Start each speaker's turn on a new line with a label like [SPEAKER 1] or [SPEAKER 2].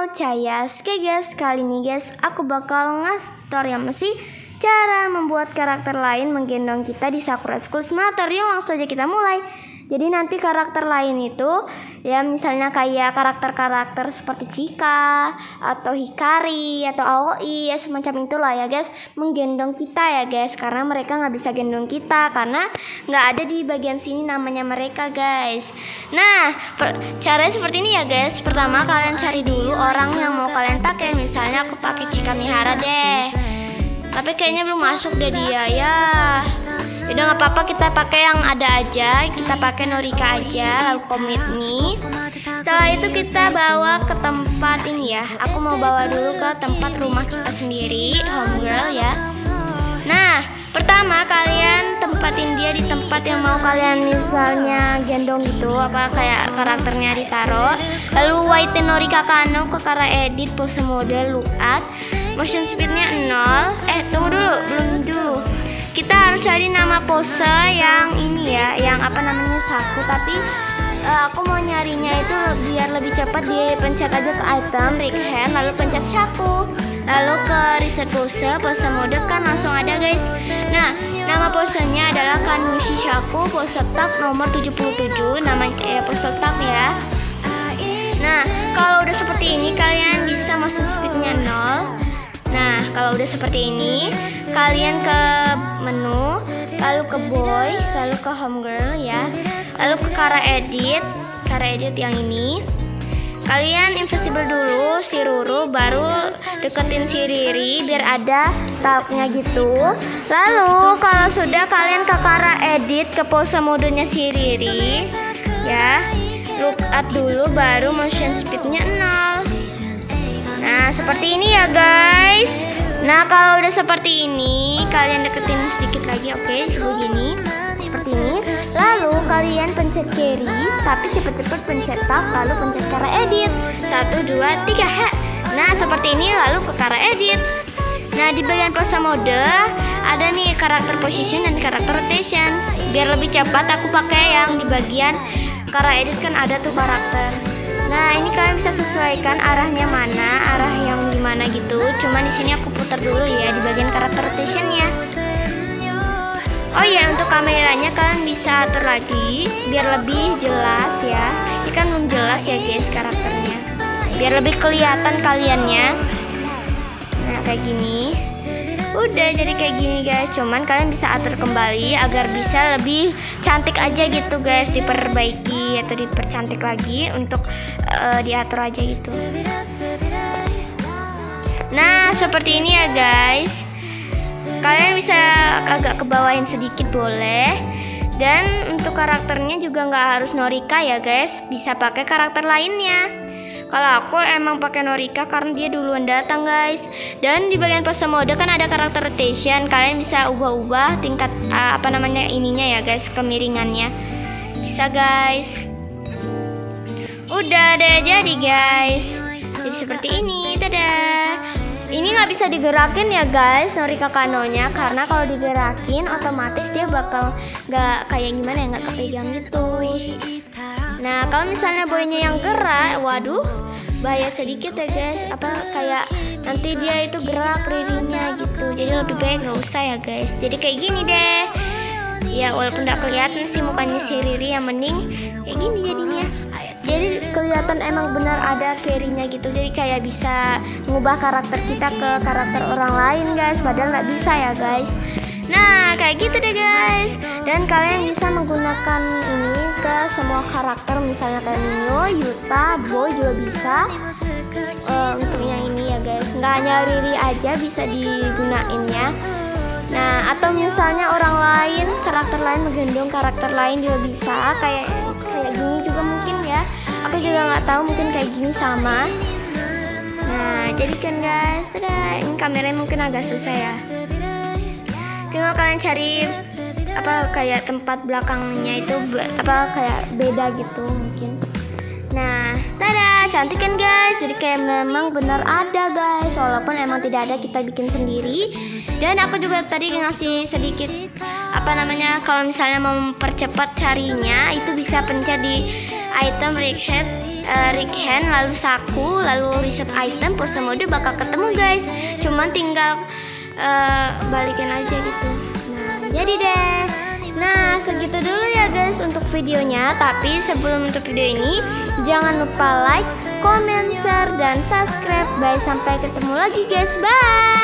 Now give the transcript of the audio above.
[SPEAKER 1] Ayas Oke guys, kali ini guys aku bakal ngasih yang masih cara membuat karakter lain menggendong kita di Sakura School Simulator Yuk langsung aja kita mulai jadi nanti karakter lain itu ya misalnya kayak karakter-karakter seperti Chika atau Hikari atau Aoi ya semacam itulah ya guys menggendong kita ya guys karena mereka nggak bisa gendong kita karena nggak ada di bagian sini namanya mereka guys. Nah caranya seperti ini ya guys. Pertama kalian cari dulu orang yang mau kalian pakai misalnya aku pakai Chika Mihara deh. Tapi kayaknya belum masuk deh dia ya. Udah nggak apa-apa kita pakai yang ada aja. Kita pakai Norika aja, lalu komit me. Setelah itu kita bawa ke tempat ini ya. Aku mau bawa dulu ke tempat rumah kita sendiri, homegirl ya. Nah, pertama kalian tempatin dia di tempat yang mau kalian misalnya gendong gitu, apa kayak karakternya ditaruh. Lalu white Norika Kano ke cara edit pose mode luat. Motion speednya 0 Eh tunggu cari nama pose yang ini ya yang apa namanya saku. Tapi uh, aku mau nyarinya itu biar lebih cepat. Dia pencet aja ke item rig hand lalu pencet saku lalu ke reset pose pose mode kan langsung ada guys. Nah nama posenya adalah Kanushi Shaku pose tak nomor 77 nama eh, pose tak ya. Nah kalau udah seperti ini kalian bisa motion speednya 0 Nah, kalau udah seperti ini, kalian ke menu, lalu ke boy, lalu ke homegirl ya, lalu ke cara edit, cara edit yang ini. Kalian invisible dulu si Ruru, baru deketin si Riri biar ada stalknya gitu. Lalu kalau sudah kalian ke cara edit ke pose modenya si Riri, ya, look at dulu, baru motion speednya 0. Nah, seperti ini ya guys. Nah, kalau udah seperti ini, kalian deketin sedikit lagi, oke, okay? begini. Seperti ini. Lalu kalian pencet carry, tapi cepet-cepet pencet tab, lalu pencet cara edit. Satu, dua, tiga. Nah, seperti ini, lalu ke cara edit. Nah, di bagian pose mode ada nih karakter position dan karakter rotation. Biar lebih cepat, aku pakai yang di bagian cara edit kan ada tuh karakter. Nah, ini kalian bisa sesuaikan arahnya mana, arah yang gimana gitu. Cuma di sini aku putar dulu ya di bagian karakter rotationnya. Oh iya, untuk kameranya kalian bisa atur lagi biar lebih jelas ya. Ini kan jelas ya guys karakternya. Biar lebih kelihatan kaliannya. Nah, kayak gini udah jadi kayak gini guys. Cuman kalian bisa atur kembali agar bisa lebih cantik aja gitu guys. Diperbaiki atau dipercantik lagi untuk uh, diatur aja gitu. Nah seperti ini ya guys. Kalian bisa agak kebawain sedikit boleh. Dan untuk karakternya juga nggak harus Norika ya guys. Bisa pakai karakter lainnya kalau aku emang pakai Norika karena dia duluan datang guys. Dan di bagian pose mode kan ada karakter rotation. Kalian bisa ubah-ubah tingkat uh, apa namanya ininya ya guys, kemiringannya. Bisa guys. Udah deh jadi guys. Jadi seperti ini, dadah. Ini nggak bisa digerakin ya guys, Norika kanonya karena kalau digerakin otomatis dia bakal nggak kayak gimana ya nggak kepegang gitu. Nah, kalau misalnya boynya yang gerak, waduh, bahaya sedikit ya guys. Apa kayak nanti dia itu gerak lirinya gitu. Jadi lebih baik nggak usah ya guys. Jadi kayak gini deh. Ya walaupun nggak kelihatan sih mukanya si Riri yang mending kayak gini jadinya. Jadi kelihatan emang benar ada carry-nya gitu. Jadi kayak bisa mengubah karakter kita ke karakter orang lain guys. Padahal nggak bisa ya guys. Kayak gitu deh guys. Dan kalian bisa menggunakan ini ke semua karakter misalnya kayak Nino, Yuta, Boy juga bisa. Uh, untuk yang ini ya guys. Nggak hanya Riri aja bisa digunain ya. Nah, atau misalnya orang lain, karakter lain menggendong karakter lain juga bisa. Kayak kayak gini juga mungkin ya. Aku juga nggak tahu mungkin kayak gini sama. Nah, jadi kan guys, tada, ini kameranya mungkin agak susah ya tinggal kalian cari apa kayak tempat belakangnya itu apa kayak beda gitu mungkin. Nah tada cantik kan guys? Jadi kayak memang benar ada guys. Walaupun emang tidak ada kita bikin sendiri. Dan aku juga tadi ngasih sedikit apa namanya kalau misalnya mau mempercepat carinya itu bisa pencet di item rig head uh, Hand, lalu saku, lalu reset item, pose mode bakal ketemu guys. Cuman tinggal uh, balikin aja gitu. Nah, jadi deh. Nah, segitu dulu ya guys untuk videonya. Tapi sebelum untuk video ini, jangan lupa like, comment, share, dan subscribe. Bye, sampai ketemu lagi guys. Bye.